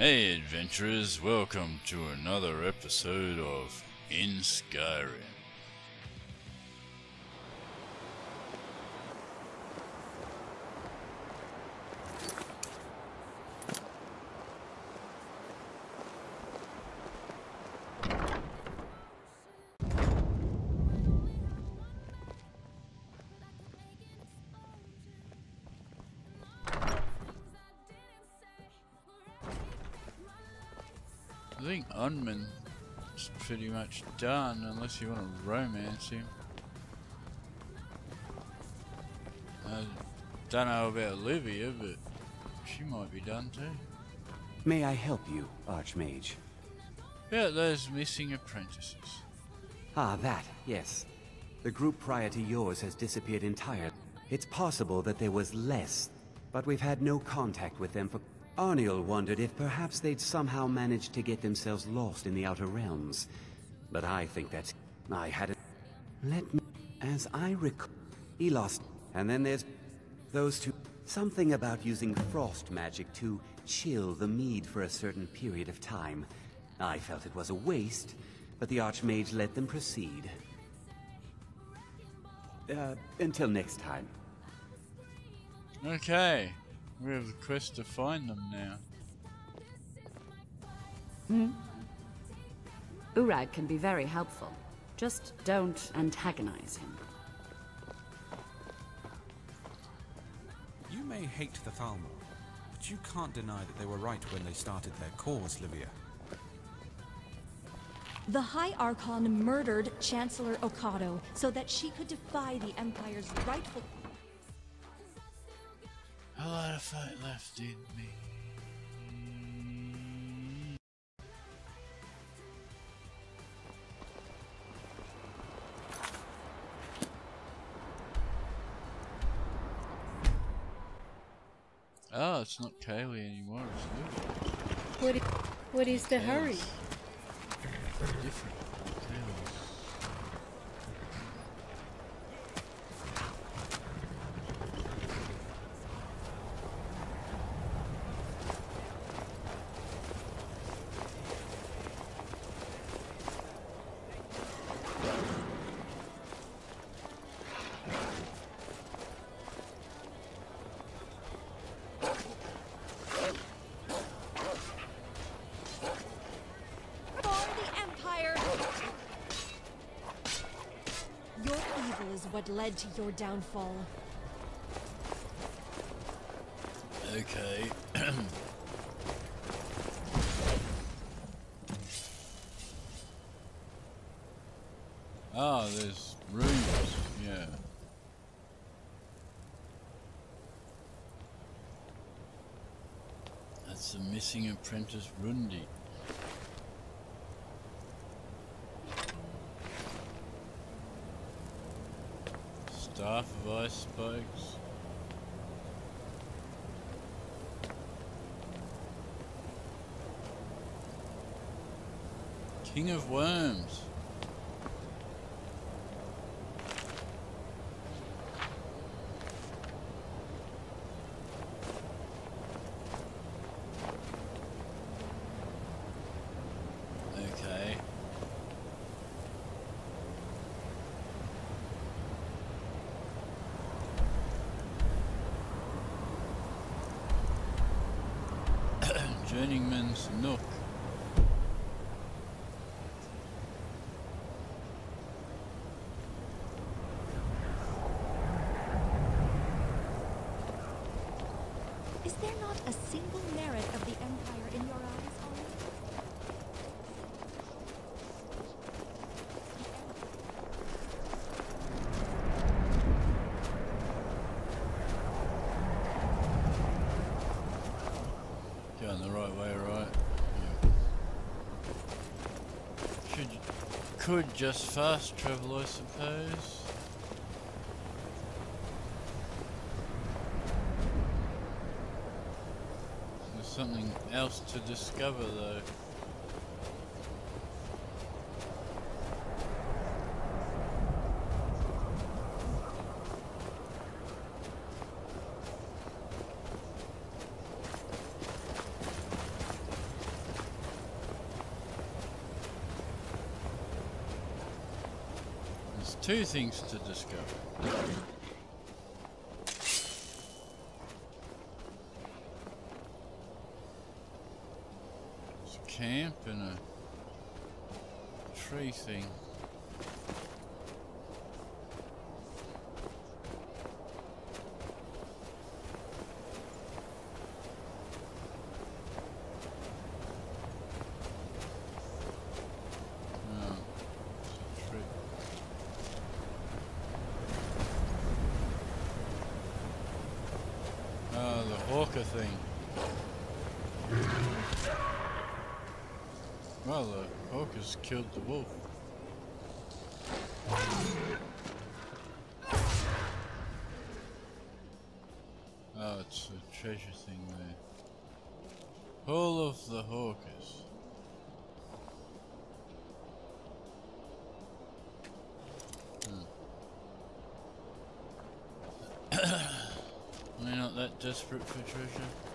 Hey adventurers, welcome to another episode of In Skyrim. Pretty much done unless you want to romance him. I don't know about Olivia, but she might be done too. May I help you, Archmage? About those missing apprentices. Ah, that, yes. The group prior to yours has disappeared entirely. It's possible that there was less, but we've had no contact with them for... Arniel wondered if perhaps they'd somehow managed to get themselves lost in the Outer Realms. But I think that I had it... Let me... As I recall... He lost... And then there's... Those two... Something about using frost magic to chill the mead for a certain period of time. I felt it was a waste, but the Archmage let them proceed. Uh, until next time. Okay, we have the quest to find them now. Hmm? Urag can be very helpful. Just don't antagonize him. You may hate the Thalmor, but you can't deny that they were right when they started their cause, Livia. The High Archon murdered Chancellor Ocato so that she could defy the Empire's rightful. A lot of fight left in me. Oh, it's not Kaylee anymore, it's. What, what is the hurry? Different. Kaylee. For the Empire! Your evil is what led to your downfall. Okay. Ah, there's rooms, yeah. That's the missing apprentice Rundi. Staff of Ice Spikes. King of Worms. Is there not a single merit of the Empire in your eyes? Going the right way, right? Yeah. Should could just fast travel, I suppose. to discover though. There's two things to discover. Tree thing. Ah, oh, thing. Well, the hawkers killed the wolf. Treasure thing there. Hall of the Hawkers. Hmm. Am I not that desperate for treasure?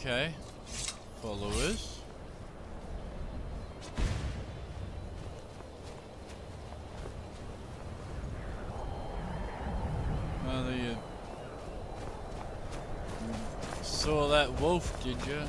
Okay. Followers. Well, you saw that wolf, did you?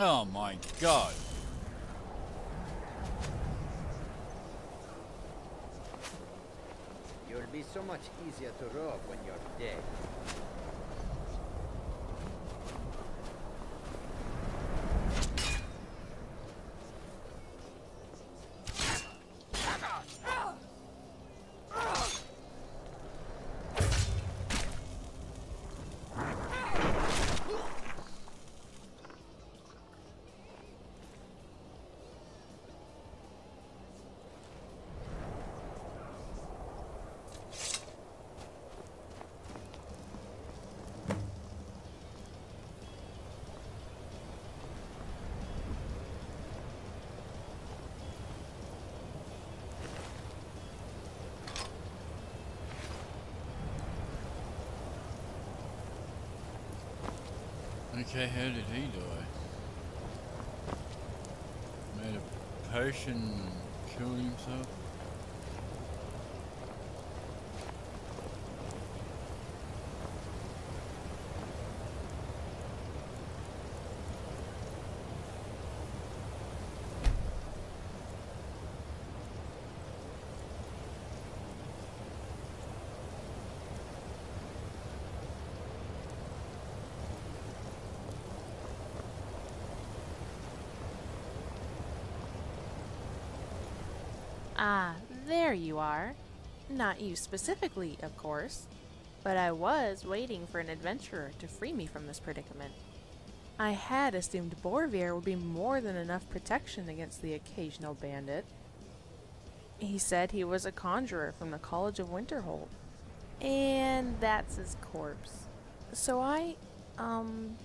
Oh my god. You'll be so much easier to rob when you're dead. Okay, how did he die? Made a potion, killed himself? Ah, there you are. Not you specifically, of course, but I was waiting for an adventurer to free me from this predicament. I had assumed Borvir would be more than enough protection against the occasional bandit. He said he was a conjurer from the College of Winterhold. And that's his corpse. So I, um,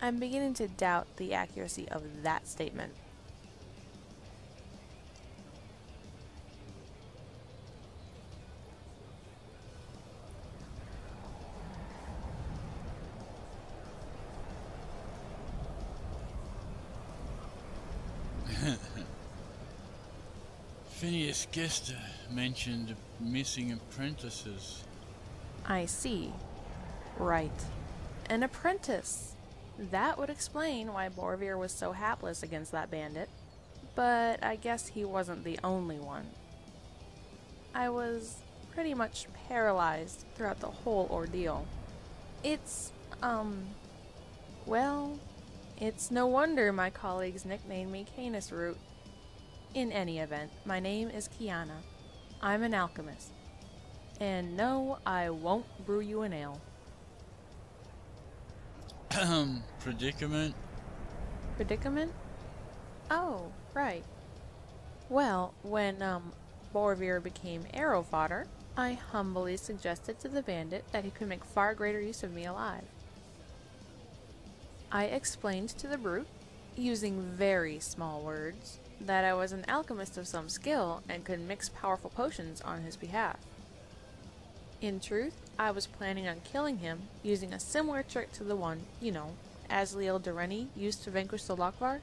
I'm beginning to doubt the accuracy of that statement. Phinis Gestor mentioned missing apprentices. I see. Right. An apprentice. That would explain why Borvir was so hapless against that bandit. But I guess he wasn't the only one. I was pretty much paralyzed throughout the whole ordeal. It's, um, well, it's no wonder my colleagues nicknamed me Canis Root. In any event, my name is Kiana. I'm an alchemist. And no, I won't brew you an ale. Predicament? Predicament? Oh, right. Well, when um Borvir became arrow fodder, I humbly suggested to the bandit that he could make far greater use of me alive. I explained to the brute, using very small words, that I was an alchemist of some skill and could mix powerful potions on his behalf. In truth, I was planning on killing him using a similar trick to the one, you know, Asliel Dureni used to vanquish the Lokvar.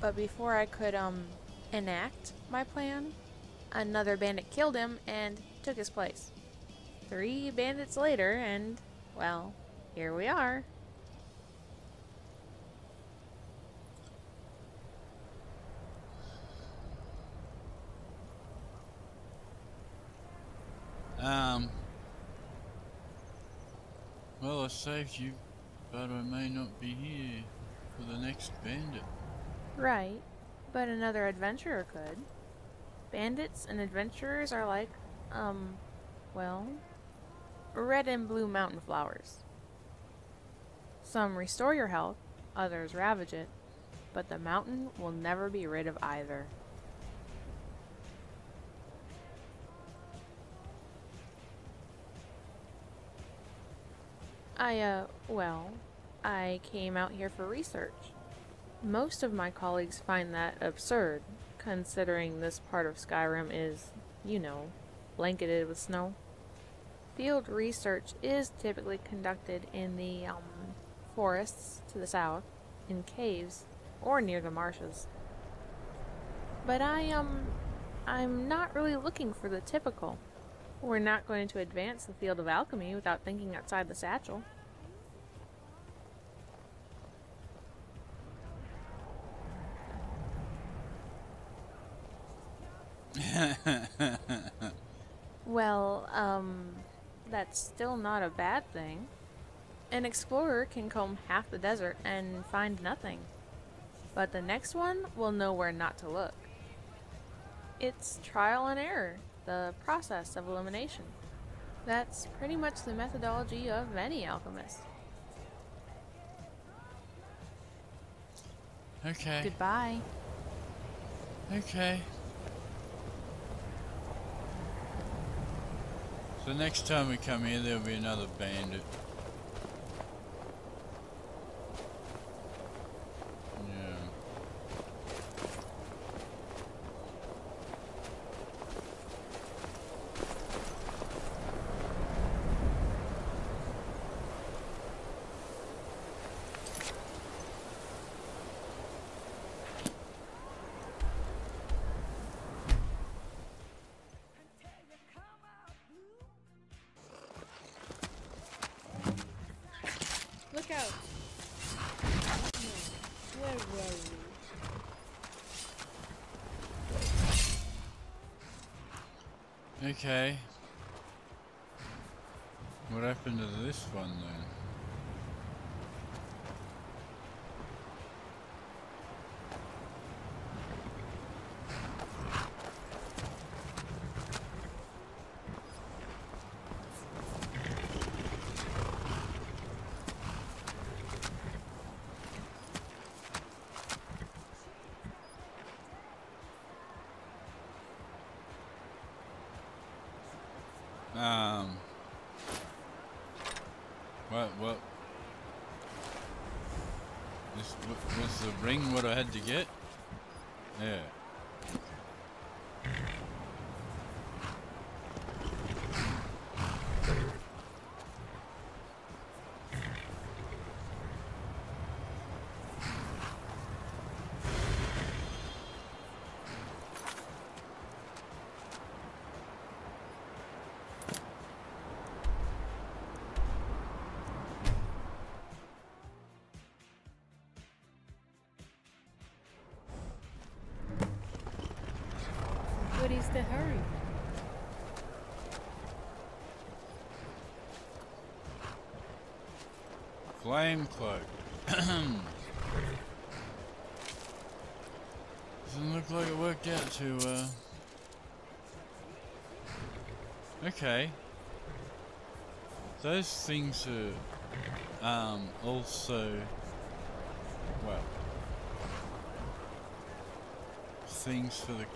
But before I could, um, enact my plan, another bandit killed him and took his place. Three bandits later, and, well, here we are. Um. Well, I saved you, but I may not be here for the next bandit. Right, but another adventurer could. Bandits and adventurers are like, um, well, red and blue mountain flowers. Some restore your health, others ravage it, but the mountain will never be rid of either. I, uh, well, I came out here for research. Most of my colleagues find that absurd, considering this part of Skyrim is, you know, blanketed with snow. Field research is typically conducted in the um, forests to the south, in caves, or near the marshes. But I, um, I'm not really looking for the typical. We're not going to advance the field of alchemy without thinking outside the satchel. Well, um, that's still not a bad thing. An explorer can comb half the desert and find nothing, but the next one will know where not to look. It's trial and error, the process of elimination. That's pretty much the methodology of any alchemist. Okay. Goodbye. Okay. So next time we come here, there'll be another bandit. Okay. What happened to this one then? Um. What? What? This wa- was the to get? What is the hurry? Flame cloak. Doesn't look like it worked out too well. Okay. Those things are um, also, well, things for the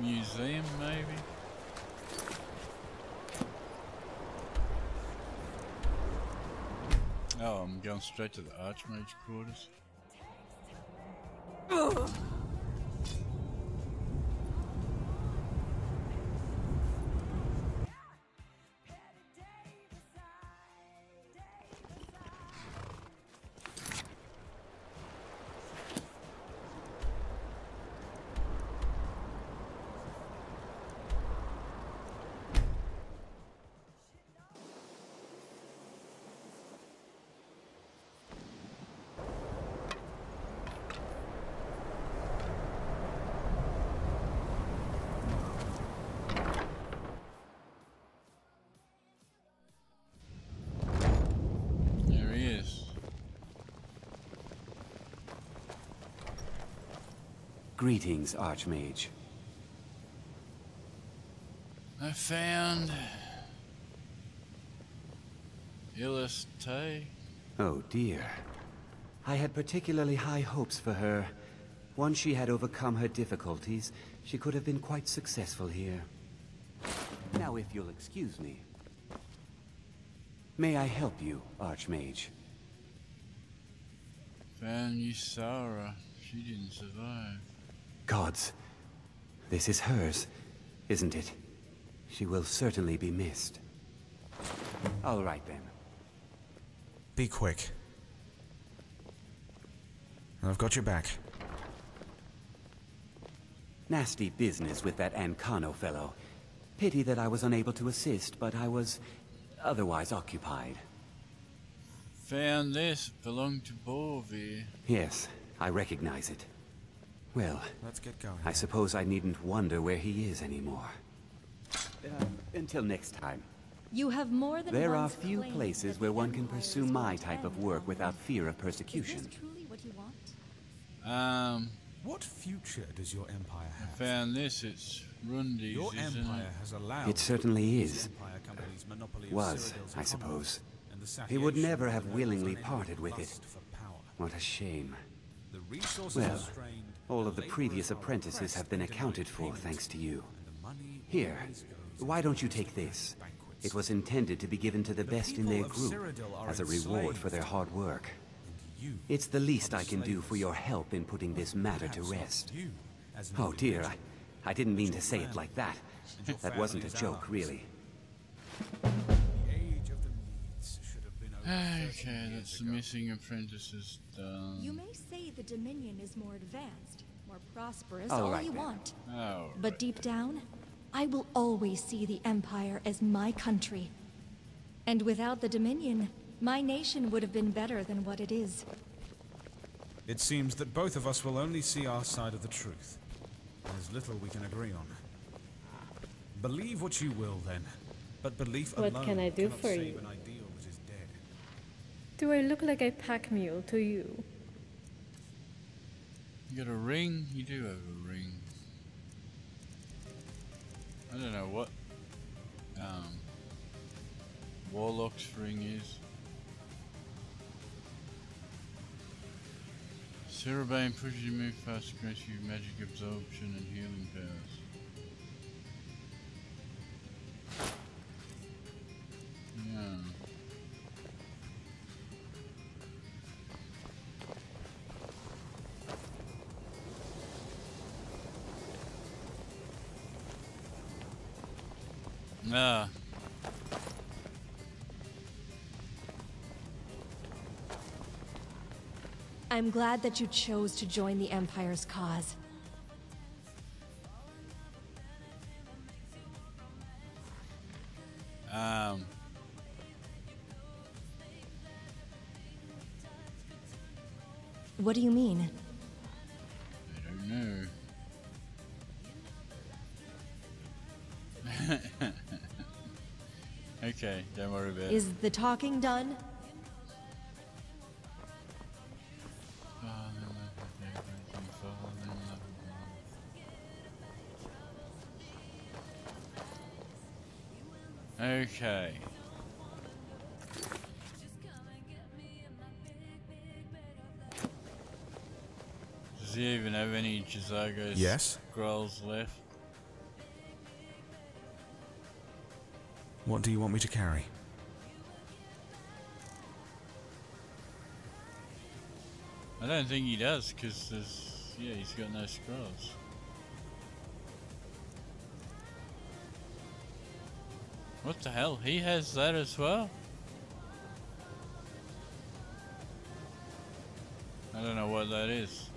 museum maybe? Oh, I'm going straight to the Archmage quarters. Greetings, Archmage. I found Illiste. Oh dear. I had particularly high hopes for her. Once she had overcome her difficulties, she could have been quite successful here. Now, if you'll excuse me. May I help you, Archmage? Found Yisra. She didn't survive. Gods. This is hers, isn't it? She will certainly be missed. All right then. Be quick. I've got your back. Nasty business with that Ancano fellow. Pity that I was unable to assist, but I was otherwise occupied. Found this. Belonged to Borvir. Yes, I recognize it. Well, Let's get going. I suppose I needn't wonder where he is anymore. Uh, until next time. You have more than There are once few places where one can pursue my type of work without fear of Is persecution. this truly what you want? Um, What future does your empire have? found this. It's Rundi's, Your empire it? has allowed It certainly is. empire monopoly Was, I suppose. He would never have willingly parted with it. lust for power. What a shame. The resources Well, are strained, all of the previous apprentices have been accounted for thanks to you. and the money Here, why don't you take this? It was intended to be given to the best in their group as a reward for their hard work. It's the least I can do for your help in putting this matter to rest. you, as an Oh dear, I. I didn't mean to say it like that. That wasn't a joke, really. Okay, that's the ago. missing apprentices done. You may say the Dominion is more advanced, more prosperous, All all right you then. want. Oh, But deep down, I will always see the Empire as my country. And without the Dominion, my nation would have been better than what it is. It seems that both of us will only see our side of the truth. There's little we can agree on. Believe what you will, then. But belief What alone can I do cannot for save you? Do I look like a pack mule to you? you got a ring? You do have a ring. I don't know what um, Warlock's ring is. Cerebane pushes you move faster, grants you magic absorption and healing powers. Ah. I'm glad that you chose to join the Empire's cause. Um. What do you mean? okay, don't worry about it. Is the talking done? Okay. Does he even have any Chisago yes. scrolls left? What do you want me to carry? I don't think he does, because there's... Yeah, he's got no scrolls. What the hell? He has that as well? I don't know what that is.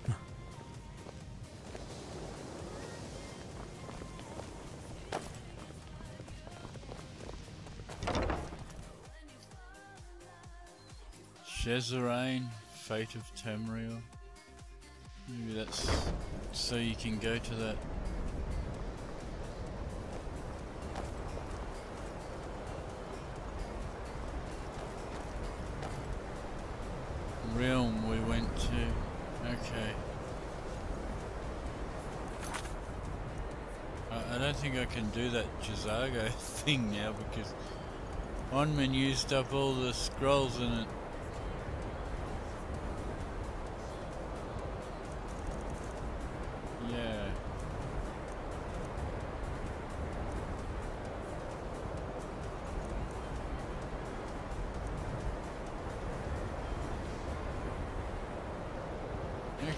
Shezarrine, Fate of Tamriel. Maybe that's so you can go to that. Realm we went to. Okay. I, I don't think I can do that Chisago thing now because Onman used up all the scrolls in it.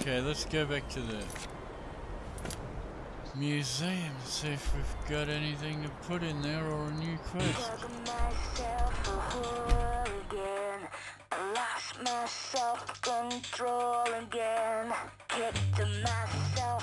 Okay, let's go back to the museum, see if we've got anything to put in there or a new quest. myself control again. Kicked myself.